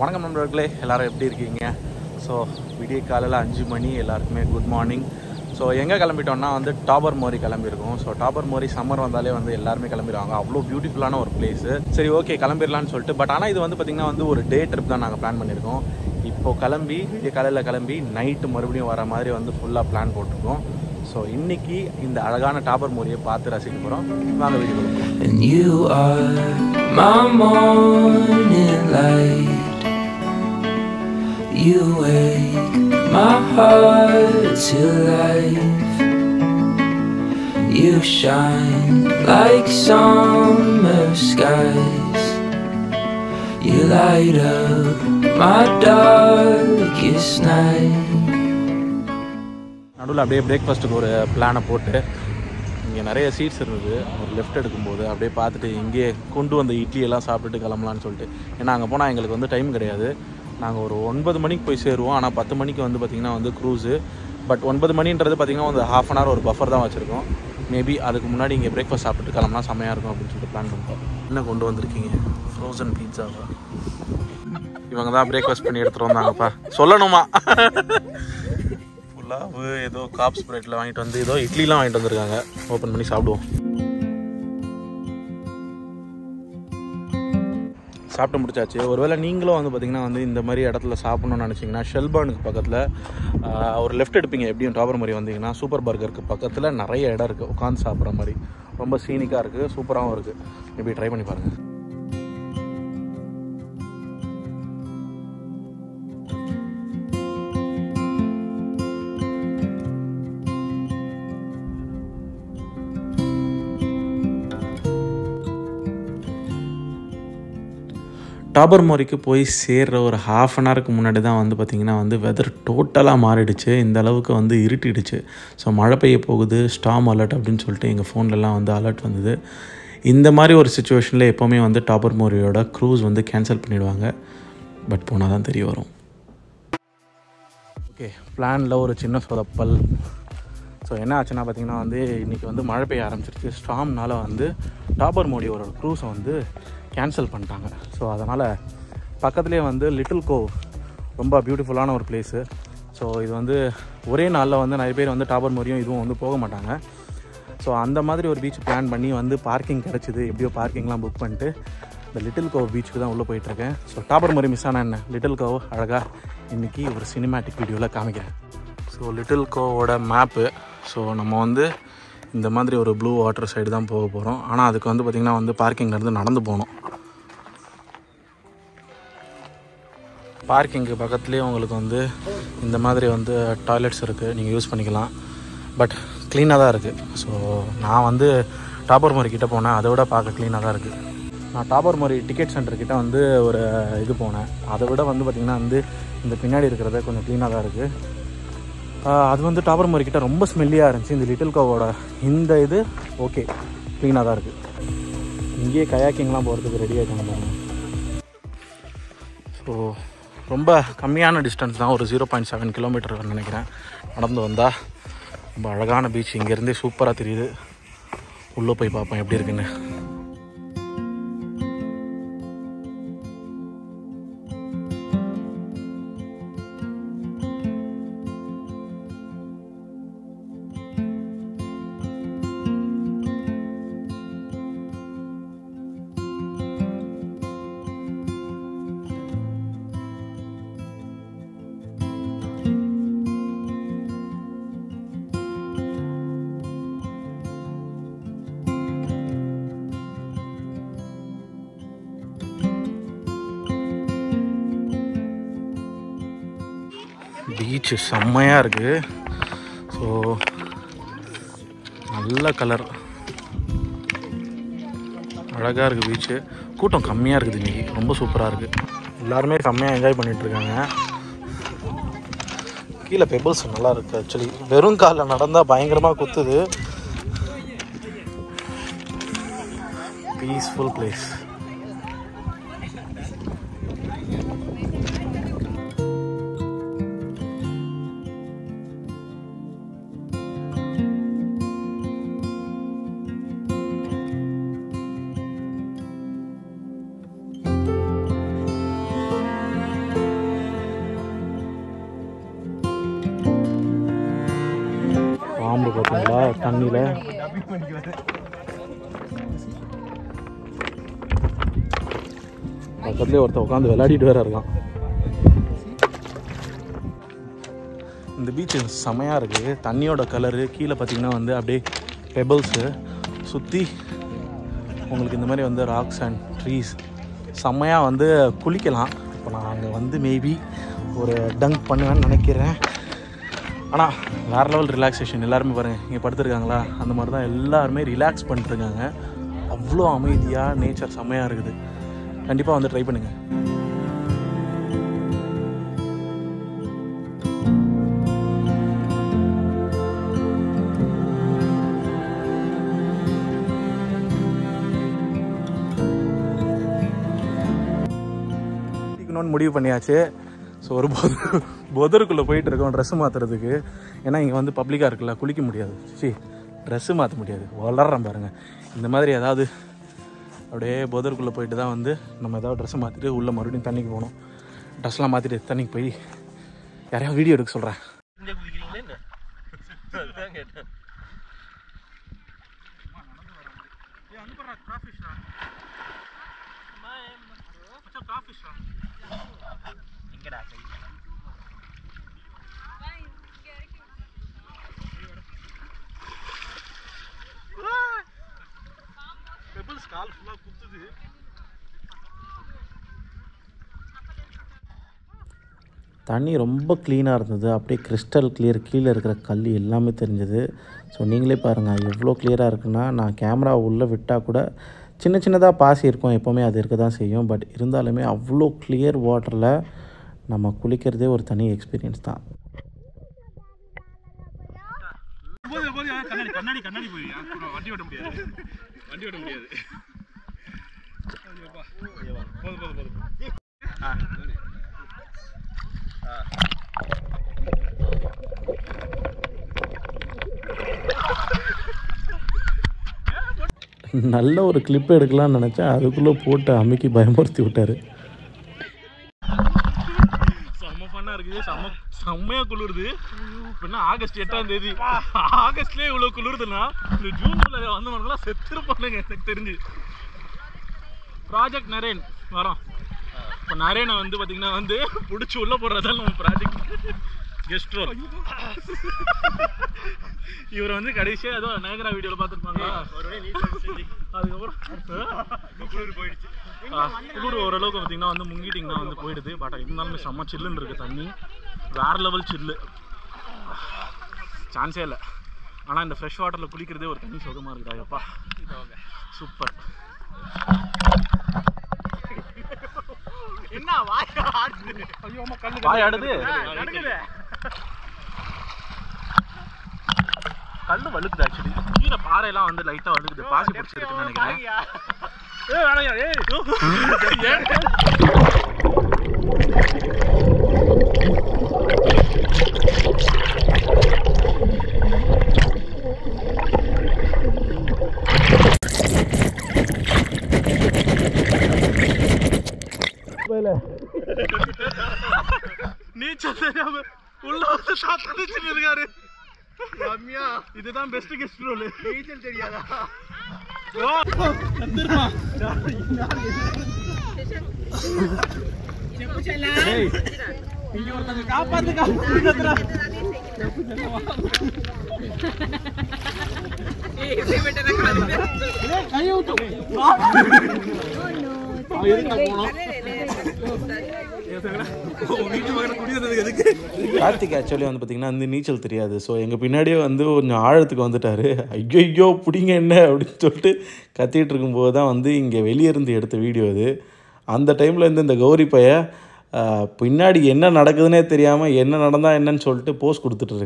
வணக்கம் நண்பர்களே எல்லோரும் எப்படி இருக்கீங்க? ஸோ விடிய காலையில் அஞ்சு மணி எல்லாருக்குமே குட் மார்னிங் ஸோ எங்கே கிளம்பிட்டோம்னா வந்து டாபர் மோரி கிளம்பியிருக்கோம். ஸோ டாபர் மோரி சம்மர் வந்தாலே வந்து எல்லாருமே கிளம்பிடுவாங்க. அவ்வளோ பியூட்டிஃபுல்லான ஒரு பிளேஸு சரி ஓகே கிளம்பிடலான்னு சொல்லிட்டு பட் ஆனால் இது வந்து பார்த்திங்கன்னா வந்து ஒரு டே ட்ரிப் தான் நாங்கள் பிளான் பண்ணியிருக்கோம். இப்போ கிளம்பி விடிய காலையில் கிளம்பி நைட்டு மறுபடியும் வர மாதிரி வந்து ஃபுல்லாக பிளான் போட்டிருக்கோம். ஸோ இன்னைக்கு இந்த அழகான டாபர் மோரியை பார்த்து ரசிக்க போகிறோம் வாங்க video You wake my heart to life. You shine like summer skies. You light up my darkest night. நடுவில் அப்படியே பிரேக்ஃபாஸ்ட்டுக்கு ஒரு பிளானை போட்டு இங்கே நிறைய சீட்ஸ் இருந்தது ஒரு லெஃப்ட் எடுக்கும்போது அப்படியே பார்த்துட்டு இங்கேயே கொண்டு வந்த இட்லி எல்லாம் சாப்பிட்டுட்டு கிளம்பலான்னு சொல்லிட்டு ஏன்னா அங்கே போனால் எங்களுக்கு வந்து டைம் கிடையாது நாங்கள் ஒரு ஒன்பது மணிக்கு போய் சேருவோம். ஆனால் பத்து மணிக்கு வந்து பார்த்திங்கன்னா வந்து க்ரூஸு பட் ஒன்பது மணின்றது பார்த்திங்கன்னா வந்து ஹாஃப் அன் ஹவர் ஒரு பஃபர் தான் வச்சுருக்கோம். மேபி அதுக்கு முன்னாடி இங்கே பிரேக்ஃபாஸ்ட் சாப்பிட்டு கிளம்புனா செம்மையாக இருக்கும் அப்படின்னு சொல்லிட்டு பிளான் பண்ணிட்டோம். என்ன கொண்டு வந்திருக்கீங்க? ஃப்ரோசன் பீட்சாவா இவங்க தான் பிரேக்ஃபாஸ்ட் பண்ணி எடுத்துகிட்டு வந்தாங்கப்பா. சொல்லணுமா? ஃபுல்லாக ஏதோ காப்ஸ் பிரெட்டில் வாங்கிட்டு வந்து ஏதோ இட்லிலாம் வாங்கிட்டு வந்திருக்காங்க. ஓப்பன் பண்ணி சாப்பிடுவோம். சாப்பிட்டு முடிச்சாச்சு. ஒருவேளை நீங்களும் வந்து பார்த்தீங்கன்னா வந்து இந்த மாதிரி இடத்துல சாப்பிட்ணுன்னு நினச்சிங்கன்னா ஷெல்பானுக்கு பக்கத்தில் ஒரு லெஃப்ட் எடுப்பீங்க. எப்படியும் டாபர் மாதிரி வந்தீங்கன்னா சூப்பர் பர்கருக்கு பக்கத்தில் நிறைய இடம் இருக்குது உட்காந்து சாப்பிட்ற மாதிரி. ரொம்ப சீனிக்காக இருக்குது சூப்பராகவும் இருக்குது இப்படி ட்ரை பண்ணி பாருங்கள் டாபர் மோரிக்கு போய் சேர்ற ஒரு ஹாஃப் அன் ஹவருக்கு முன்னாடி தான் வந்து பார்த்திங்கன்னா வந்து வெதர் டோட்டலாக மாறிடுச்சு. இந்த அளவுக்கு வந்து இருட்டிடுச்சு. ஸோ மழை பெய்ய போகுது ஸ்டாம் அலர்ட் அப்படின்னு சொல்லிட்டு எங்கள் ஃபோன்லலாம் வந்து அலர்ட் வந்தது. இந்த மாதிரி ஒரு சுச்சுவேஷனில் எப்போவுமே வந்து டாபர் மோரியோட க்ரூஸ் வந்து கேன்சல் பண்ணிடுவாங்க. பட் போனால் தான் தெரிய வரும். ஓகே பிளானில் ஒரு சின்ன சொதப்பல். ஸோ என்ன ஆச்சுன்னா பார்த்தீங்கன்னா வந்து இன்றைக்கி வந்து மழை பெய்ய ஆரம்பிச்சிருச்சு. ஸ்டாம்னால் வந்து டாபர் மோடியோட க்ரூஸை வந்து கேன்சல் பண்ணிட்டாங்க. ஸோ அதனால் பக்கத்துலேயே வந்து லிட்டில் கோவ் ரொம்ப பியூட்டிஃபுல்லான ஒரு பிளேஸு ஸோ இது வந்து ஒரே நாளில் வந்து நிறைய பேர் வந்து டாபர் மொரியும் இதுவும் வந்து போக மாட்டாங்க. ஸோ அந்த மாதிரி ஒரு பீச் பிளான் பண்ணி வந்து பார்க்கிங் கிடச்சிது. எப்படியோ பார்க்கிங்லாம் புக் பண்ணிட்டு இந்த லிட்டில் கோவ் பீச்சுக்கு தான் உள்ளே போயிட்டுருக்கேன் ஸோ டாபர் மொரி மிஸ் ஆனால் என்ன? லிட்டில் கோவ் அழகாக இன்றைக்கி ஒரு சினிமேட்டிக் வீடியோவில் காமிக்கிறேன். ஸோ லிட்டில் கோவோட மேப்பு ஸோ நம்ம வந்து இந்த மாதிரி ஒரு ப்ளூ வாட்டர் சைடு தான் போக போகிறோம் ஆனால் அதுக்கு வந்து பார்த்திங்கன்னா வந்து பார்க்கிங்லேருந்து நடந்து போகணும். பார்க்கிங்க்கு பக்கத்துலேயே உங்களுக்கு வந்து இந்த மாதிரி வந்து டாய்லெட்ஸ் இருக்குது நீங்கள் யூஸ் பண்ணிக்கலாம். பட் க்ளீனாக தான் இருக்குது ஸோ நான் வந்து டாப்பர் மோரி கிட்டே போனேன். அதை விட பார்க்க க்ளீனாக தான் இருக்குது நான் டாப்பர் மோரி டிக்கெட் சென்டர்கிட்ட வந்து ஒரு இது போனேன். அதை விட வந்து பார்த்திங்கன்னா வந்து இந்த பின்னாடி இருக்கிறத கொஞ்சம் க்ளீனாக தான் இருக்குது அது வந்து டாபர் மோரி கிட்ட ரொம்ப ஸ்மெல்லியாக இருந்துச்சு. இந்த லிட்டில் கோவோட இந்த இது ஓகே க்ளீனாக தான் இருக்குது இங்கேயே கயாக்கிங்லாம் போகிறதுக்கு ரெடி ஆகிட்டாங்க பாருங்க. ஸோ ரொம்ப கம்மியான டிஸ்டன்ஸ் தான். ஒரு ஜீரோ பாயிண்ட் செவன் கிலோமீட்டர் நினைக்கிறேன். நடந்து வந்தால் ரொம்ப அழகான பீச் இங்கேருந்தே சூப்பராக தெரியுது. உள்ளே போய் பார்ப்பேன் எப்படி இருக்குன்னு. பீச்சு செம்மையாக இருக்குது ஸோ நல்ல கலர் அழகாக இருக்குது பீச்சு. கூட்டம் கம்மியாக இருக்குது இன்றைக்கி ரொம்ப சூப்பராக இருக்குது எல்லாருமே செம்மையாக என்ஜாய் பண்ணிகிட்ருக்காங்க கீழே பெபிள்ஸ் நல்லா இருக்குது ஆக்சுவலி வெறும் காலில் நடந்தால் பயங்கரமாக குத்துது. பீஸ்ஃபுல் பிளேஸ் பார்த்தீங்களா தண்ணியில். பக்கத்துலேயே ஒருத்தன் உட்காந்து விளையாடிட்டு வேற இருக்கான். இந்த பீச் செமையாக இருக்குது தண்ணியோட கலரு கீழே பார்த்தீங்கன்னா வந்து அப்படியே பெபிள்ஸு சுற்றி உங்களுக்கு இந்த மாதிரி வந்து ராக்ஸ் அண்ட் ட்ரீஸ் செம்மையாக வந்து குளிக்கலாம். இப்போ நான் அங்கே வந்து மேபி ஒரு டங்க் பண்ணுவேன்னு நினைக்கிறேன். ஆனால் வேறு லெவல் ரிலாக்ஸேஷன் எல்லாருமே பாருங்கள் இங்கே படுத்துருக்காங்களா? அந்த மாதிரி தான் எல்லாருமே ரிலாக்ஸ் பண்ணிட்டுருக்காங்க. அவ்வளோ அமைதியாக நேச்சர் செம்மையாக இருக்குது. கண்டிப்பாக வந்து ட்ரை பண்ணுங்கள் முடிவு பண்ணியாச்சு. ஸோ ஒரு பொது பொதருக்குள்ளே போயிட்டு இருக்கோம் ட்ரெஸ்ஸு மாற்றுறதுக்கு ஏன்னா இங்கே வந்து பப்ளிக்காக இருக்குல்ல குளிக்க முடியாது. சி ட்ரெஸ்ஸு மாற்ற முடியாது. வளர்றேன் பாருங்கள் இந்த மாதிரி ஏதாவது அப்படியே பொதருக்குள்ளே போயிட்டு தான் வந்து நம்ம ஏதாவது ட்ரெஸ்ஸை மாற்றிட்டு உள்ளே மறுபடியும் தண்ணிக்கு போகணும். ட்ரெஸ்லாம் மாற்றிட்டு தண்ணிக்கு போய் யாரையாவது வீடியோ எடுக்க சொல்கிறேன் கால் ஃபுல்லாக குத்துது. தண்ணி ரொம்ப க்ளீனாக இருந்தது. அப்படியே கிறிஸ்டல் கிளியர் கீழே இருக்கிற கல் எல்லாமே தெரிஞ்சது. ஸோ நீங்களே பாருங்கள் எவ்வளோ கிளியராக இருக்குன்னா நான் கேமரா உள்ளே விட்டால் கூட சின்ன சின்னதாக பாசி இருக்கும். எப்போவுமே அது இருக்க தான் செய்யும். பட் இருந்தாலுமே அவ்வளோ கிளியர் வாட்டரில் நம்ம குளிக்கிறதே ஒரு தனி எக்ஸ்பீரியன்ஸ் தான். கண்ணாடி கண்ணாடி போய் வண்டி ஓட்ட முடியாது வண்டி ஓட்ட முடியாது போதும் போதும் போதும் நல்ல ஒரு கிளிப் எடுக்கலாம்னு நினச்சேன். அதுக்குள்ளே போட்டு அமுக்கி பயமுறுத்தி விட்டார் செம்ம ஃபன்னா இருக்குது செம்ம செம்மையா குளிருது. இப்ப ஆகஸ்ட் எட்டாம் தேதி. ஆகஸ்ட்லயே இவ்வளவு குளிருதுன்னா இந்த ஜூன் ஜூலை வந்தவங்களாம் செத்துருப்பானுங்க எனக்கு தெரிஞ்சு. ப்ராஜெக்ட் நரேன் வரோம். இப்போ நரேனை வந்து பாத்தீங்கன்னா வந்து பிடிச்சி உள்ள போடுறதால நம்ம ப்ராஜெக்ட் கெஸ்ட் ரோல் இவர் வந்து கடைசியா ஏதோ நேகரா வீடியோல பார்த்துருப்பாங்களா அதுக்கப்புறம் குளிர் போயிடுச்சு குளிர் ஓரளவுக்கு பார்த்தீங்கன்னா வந்து முங்கிட்டிங்கன்னா வந்து போயிடுது. பட் இருந்தாலுமே செம்ம சில்லுன்னு இருக்கு தண்ணி. வேற லெவல் சில்லு சான்ஸே இல்லை. ஆனால் இந்த ஃப்ரெஷ் வாட்டரில் குளிக்கிறதே ஒரு தனி சுகமாக இருக்குடா எப்பா சூப்பர் என்ன வாய் ஆடுது? ஐயோ அம்மா கண்ணு வாய் ஆடுது? கல்லு வழுக்குது ஆக்சுவலி கீழே பாறையெல்லாம் வந்து லைட்டாக வழுக்குது பாசி பிடிச்சிருக்குன்னு நினைக்கிறேன். ஏய் வேணாயா? ஏய். öyle. ne çatın abi? Ulan tatlı çıkıyor gari. Ramya. İdeden beste geçir öyle. Değildir ya da. Kandırma. Hey. İyi ortada. Kapattı kapattı. കൈ ഔട്ടോ கார்த்திக் ஆக்சுவலி வந்து பார்த்திங்கன்னா வந்து நீச்சல் தெரியாது. ஸோ எங்கள் பின்னாடியே வந்து கொஞ்சம் ஆழத்துக்கு வந்துட்டார். ஐயோ ஐயோ பிடிங்க என்ன? அப்படின்னு சொல்லிட்டு கத்திட்டு இருக்கும்போது தான் வந்து இங்கே வெளியே இருந்து எடுத்த வீடியோ அது. அந்த டைமில் இருந்து இந்த கௌரி பைய பின்னாடி என்ன நடக்குதுன்னே தெரியாமல் என்ன நடந்தா என்னன்னு சொல்லிட்டு போஸ் கொடுத்துட்டு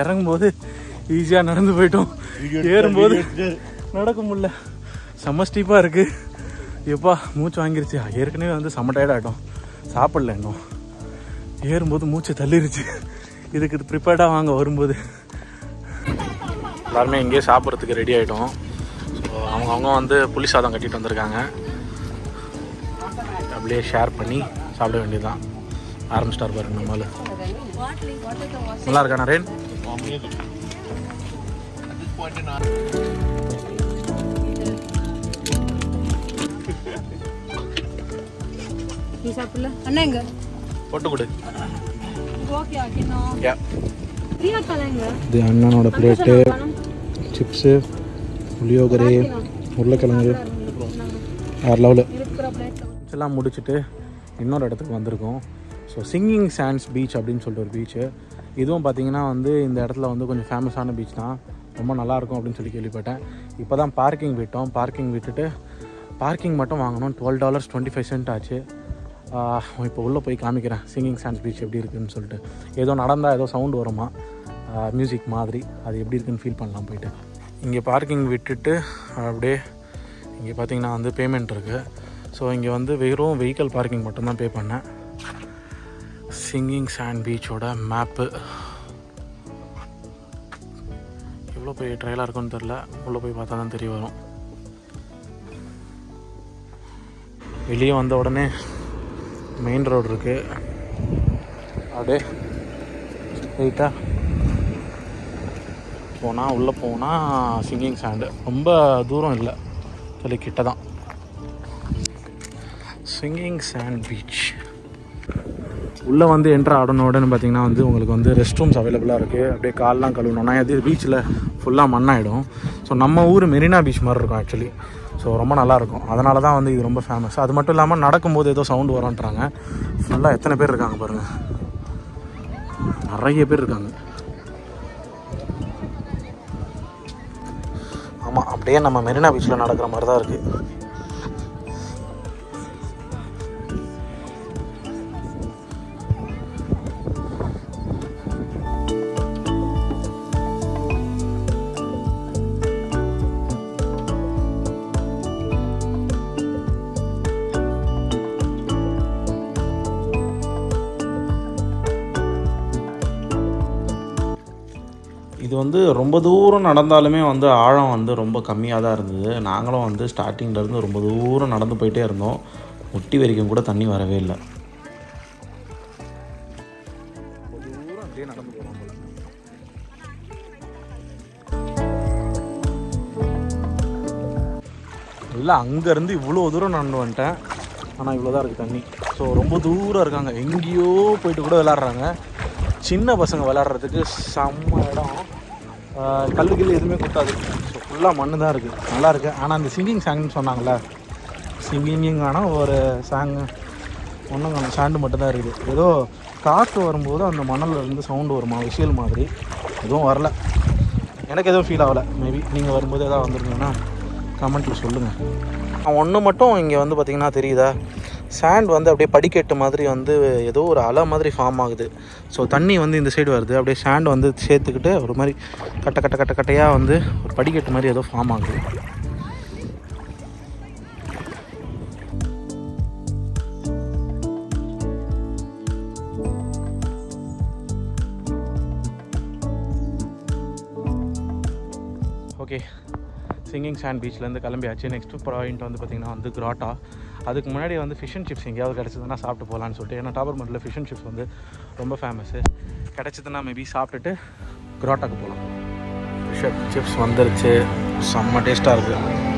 இறங்கும்போது ஈஸியாக நடந்து போயிட்டோம். ஏறும்போது நடக்க முடியல. செம்ம ஸ்டீப்பாக இருக்குது எப்பா மூச்சு வாங்கிருச்சு. ஏற்கனவே வந்து செம்ம ஆகிட்டோம் சாப்பிடல இன்னும். ஏறும்போது மூச்சு தள்ளிருச்சு. இதுக்கு இது ப்ரிப்பேர்டாக வாங்க வரும்போது. எல்லாருமே இங்கேயே சாப்பிட்றதுக்கு ரெடி ஆகிட்டோம் ஸோ அவங்கவுங்க வந்து புளி சாதம் கட்டிட்டு வந்திருக்காங்க. அப்படியே ஷேர் பண்ணி சாப்பிட வேண்டியதுதான். ஆரம்பிச்சிட்டார் பாருங்க நம்மளால நல்லா இருக்கா நரேன்? நீ சாப்பிடல அண்ணா எங்க போட்டு கொடு ஓகே யா பிரியா இது அண்ணனோட பிளேட்டு சிப்ஸு புளியோகரை உருளைக்கிழங்கு வேறு லெவலு எல்லாம் முடிச்சுட்டு இன்னொரு இடத்துக்கு வந்திருக்கோம் ஸோ சிங்கிங் சாண்ட்ஸ் பீச் அப்படின்னு சொல்லிட்டு ஒரு பீச்சு இதுவும் பார்த்தீங்கன்னா வந்து இந்த இடத்துல வந்து கொஞ்சம் ஃபேமஸான பீச் தான். ரொம்ப நல்லாயிருக்கும் அப்படின்னு சொல்லி கேள்விப்பட்டேன். இப்போ தான் பார்க்கிங் விட்டோம். பார்க்கிங் விட்டுட்டு பார்க்கிங் மட்டும் வாங்கணும். Twelve dollars twenty five cent ஆச்சு இப்போ உள்ளே போய் காமிக்கிறேன். சிங்கிங் சாண்ட்ஸ் பீச் எப்படி இருக்குன்னு சொல்லிட்டு. ஏதோ நடந்தால் ஏதோ சவுண்ட் வருமா? மியூசிக் மாதிரி. அது எப்படி இருக்குன்னு ஃபீல் பண்ணலாம் போயிட்டு. இங்கே பார்க்கிங் விட்டுட்டு அப்படியே இங்கே பார்த்தீங்கன்னா வந்து பேமெண்ட் இருக்குது ஸோ இங்கே வந்து வெறும் வெஹிக்கல் பார்க்கிங் மட்டும்தான் பே பண்ணேன். சிங்கிங் சாண்ட் பீச்சோட மேப்பு. எவ்வளோ பெரிய ட்ரையலாக இருக்குன்னு தெரில உள்ளே போய் பார்த்தா தான் தெரிய வரும். வெளியே வந்த உடனே மெயின் ரோடு இருக்குது அப்படியே ஸ்ட்ரெயிட்டாக போனால் உள்ளே போனால் சிங்கிங் சாண்டு. ரொம்ப தூரம் இல்லை. சொல்லி கிட்ட தான். Sinking sand beach. உள்ளே வந்து என்ட்ரு ஆடணும் உடனே பார்த்தீங்கன்னா வந்து உங்களுக்கு வந்து ரெஸ்ட் ரூம்ஸ் அவைலபிளாக இருக்குது அப்படியே கால்லாம் கழுவணும்னா இது பீச்சில் ஃபுல்லாக மண்ணாயிடும். ஸோ நம்ம ஊர் மெரினா பீச் மாதிரி இருக்கும் ஆக்சுவலி ஸோ ரொம்ப நல்லாயிருக்கும் அதனால தான் வந்து இது ரொம்ப ஃபேமஸ் அது மட்டும் இல்லாமல் நடக்கும்போது ஏதோ சவுண்டு வரும்ன்றாங்க. ஃபுல்லாக எத்தனை பேர் இருக்காங்க பாருங்கள் நிறைய பேர் இருக்காங்க. ஆமாம் அப்படியே நம்ம மெரினா பீச்சில் நடக்கிற மாதிரி தான் இருக்குது வந்து ரொம்ப தூரம் நடந்தாலுமே வந்து ஆழம் வந்து ரொம்ப கம்மியாக தான் இருந்தது. நாங்களும் வந்து ஸ்டார்டிங்லேருந்து ரொம்ப தூரம் நடந்து போயிட்டே இருந்தோம். முட்டி வரைக்கும் கூட தண்ணி வரவே இல்லை. தூரம் இல்லை அங்கேருந்து இவ்வளோ தூரம் நடந்து வந்துட்டேன். ஆனால் இவ்வளோ தான் இருக்குது தண்ணி. ஸோ ரொம்ப தூரம் இருக்காங்க. எங்கேயோ போயிட்டு கூட விளாட்றாங்க சின்ன பசங்க விளாட்றதுக்கு செம்ம இடம். ஆஹ் கல்லு கில்லு எதுவுமே குத்தாது ஸோ ஃபுல்லாக மண்ணு தான் இருக்குது நல்லா இருக்குது ஆனால் அந்த சிங்கிங் சாங்னு சொன்னாங்களே சிங்கிங்கிங் ஆனால் ஒரு சாங் ஒன்றும் அந்த சாண்டு மட்டும்தான் இருக்குது. ஏதோ காற்று வரும்போது அந்த மணலில் இருந்து சவுண்டு வருமா? விஷயல் மாதிரி. எதுவும் வரல. எனக்கு எதுவும் ஃபீல் ஆகலை. மேபி நீங்கள் வரும்போது எதாவது வந்திருந்தீங்கன்னா கமெண்ட்டில் சொல்லுங்கள் ஒன்று மட்டும் இங்கே வந்து பார்த்திங்கன்னா தெரியுதா? சாண்ட் வந்து அப்படியே படிக்கட்டு மாதிரி வந்து ஏதோ ஒரு அலை மாதிரி ஃபார்ம் ஆகுது. ஸோ தண்ணி வந்து இந்த சைடு வருது. அப்படியே சாண்ட் வந்து சேர்த்துக்கிட்டு ஒரு மாதிரி கட்ட கட்ட கட்ட கட்டையாக வந்து ஒரு படிக்கட்டு மாதிரி ஏதோ ஃபார்ம் ஆகுது. ஓகே சிங்கிங் சாண்ட் பீச்லேருந்து கிளம்பியாச்சு. நெக்ஸ்ட் பாயிண்ட் வந்து பார்த்திங்கன்னா வந்து கிராட்டா. அதுக்கு முன்னாடி வந்து ஃபிஷ் அண்ட் சிப்ஸ் எங்கேயாவது கிடச்சிதுன்னா சாப்பிட்டு போகலான்னு சொல்லிட்டு. ஏன்னா டாபர் மட்டில் ஃபிஷ் அண்ட் சிப்ஸ் வந்து ரொம்ப ஃபேமஸ்ஸு கிடச்சிதுன்னா மேபி சாப்பிட்டுட்டு குரோட்டாக்கு போகலாம். ஃபிஷ் அண்ட் சிப்ஸ் வந்துருச்சு. செம்ம டேஸ்ட்டாக இருக்குது